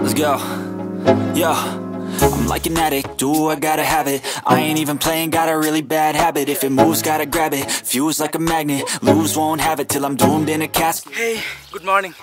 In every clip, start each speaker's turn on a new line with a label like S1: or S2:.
S1: let's go. Yo. I'm like an addict, do I gotta have it I ain't even playing, got a really bad habit If it moves, gotta grab it, fuse like a magnet Lose, won't have it till I'm doomed in a casket
S2: Hey, good morning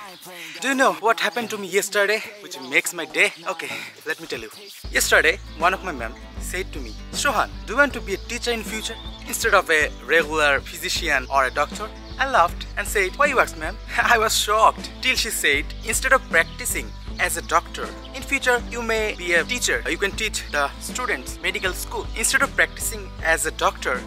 S2: Do you know what happened to me yesterday which makes my day? Okay, let me tell you Yesterday, one of my ma'am said to me Sohan, do you want to be a teacher in future? Instead of a regular physician or a doctor? I laughed and said, why you asked ma'am? I was shocked till she said, instead of practicing as a doctor. In future, you may be a teacher. You can teach the students medical school. Instead of practicing as a doctor,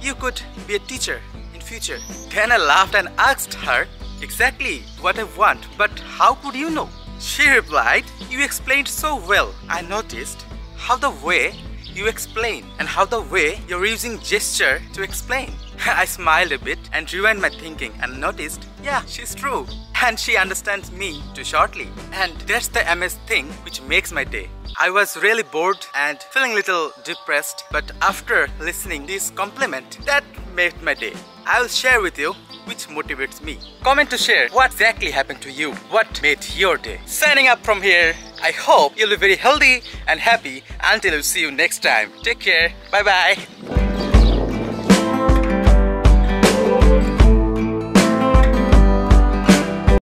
S2: you could be a teacher in future. Then I laughed and asked her exactly what I want. But how could you know? She replied, you explained so well. I noticed how the way you explain and how the way you're using gesture to explain. I smiled a bit and rewind my thinking and noticed, yeah, she's true. And she understands me too shortly. And that's the MS thing which makes my day. I was really bored and feeling little depressed, but after listening this compliment, that made my day. I'll share with you which motivates me. Comment to share what exactly happened to you, what made your day. Signing up from here, I hope you'll be very healthy and happy until we see you next time. Take care, bye bye.